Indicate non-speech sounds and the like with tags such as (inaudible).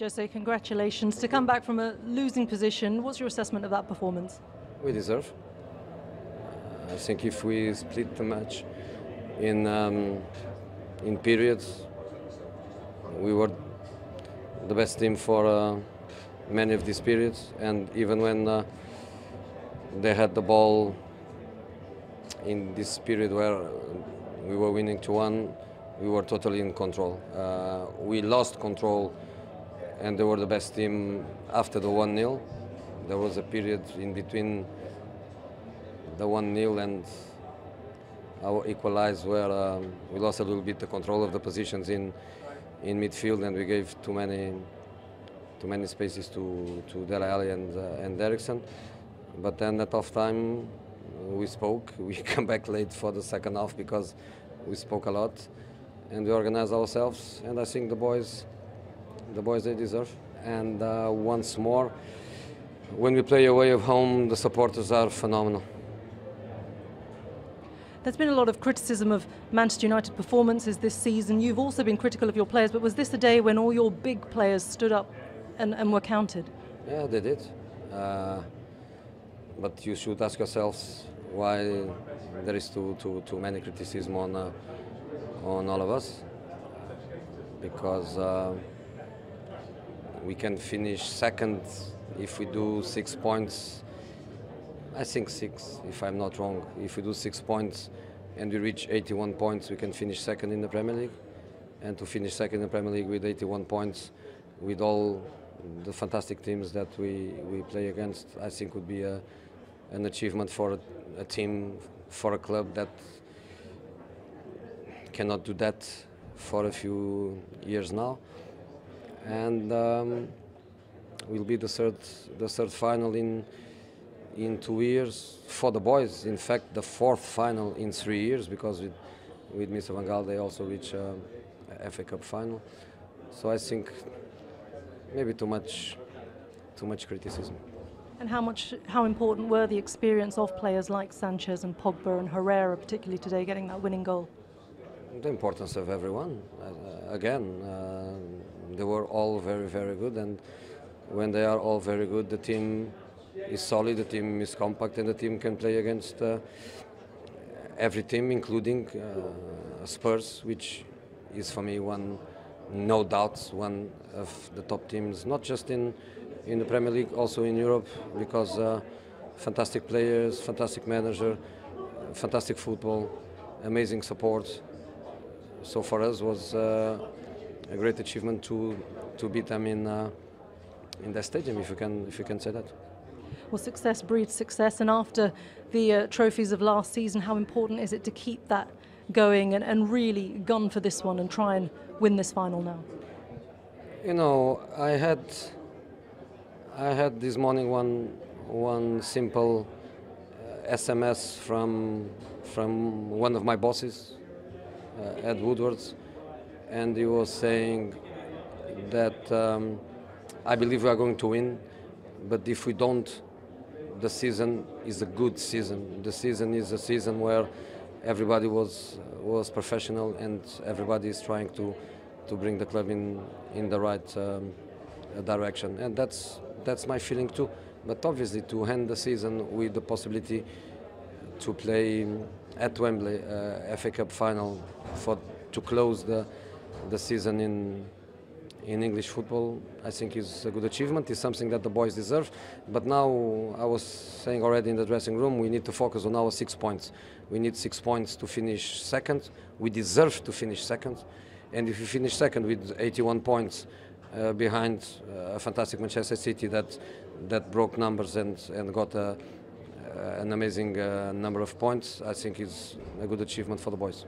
Jose, congratulations. To come back from a losing position, what's your assessment of that performance? We deserve. I think if we split the match in um, in periods, we were the best team for uh, many of these periods, and even when uh, they had the ball in this period where we were winning to one, we were totally in control. Uh, we lost control, and they were the best team after the one 0 There was a period in between the one 0 and our equalize where um, we lost a little bit the control of the positions in in midfield and we gave too many too many spaces to to Dele Alli and uh, and Eriksen. But then at half time we spoke. (laughs) We come back late for the second half because we spoke a lot and we organized ourselves. And I think the boys, the boys they deserve. And uh, once more, when we play away of home, the supporters are phenomenal. There's been a lot of criticism of Manchester United performances this season. You've also been critical of your players, but was this a day when all your big players stood up and, and were counted? Yeah, they did. Uh, but you should ask yourselves why there is too, too, too many criticism on, uh, on all of us. Because uh, we can finish second if we do six points. I think six, if I'm not wrong. If we do six points and we reach 81 points, we can finish second in the Premier League. And to finish second in the Premier League with 81 points, with all the fantastic teams that we, we play against, I think would be a, an achievement for a, a team, for a club that cannot do that for a few years now. And um, will be the third, the third final in in two years for the boys. In fact, the fourth final in three years because with with Mr. Van Gaal they also reach uh, a FA Cup final. So I think maybe too much too much criticism. And how much, how important were the experience of players like Sanchez and Pogba and Herrera, particularly today, getting that winning goal? The importance of everyone. Uh, again, uh, they were all very, very good, and when they are all very good, the team is solid, the team is compact, and the team can play against uh, every team, including uh, Spurs, which is for me one, no doubt, one of the top teams, not just in in the Premier League, also in Europe, because uh, fantastic players, fantastic manager, fantastic football, amazing support. So for us was uh, a great achievement to to beat them in uh, in that stadium, if you can if you can say that. Well, success breeds success, and after the uh, trophies of last season, how important is it to keep that going and, and really gun for this one and try and win this final now? You know, I had I had this morning one one simple uh, SMS from from one of my bosses, uh, Ed Woodwards, and he was saying that um, I believe we are going to win, but if we don't, the season is a good season. The season is a season where everybody was was professional and everybody is trying to to bring the club in in the right um, direction, and that's that's my feeling too. But obviously, to end the season with the possibility to play at Wembley uh, FA Cup final for to close the the season in in English football, I think is a good achievement. It's something that the boys deserve. But now, I was saying already in the dressing room, we need to focus on our six points. We need six points to finish second. We deserve to finish second. And if we finish second with 81 points, uh, behind uh, a fantastic Manchester City that that broke numbers and and got a, uh, an amazing uh, number of points. I think is a good achievement for the boys.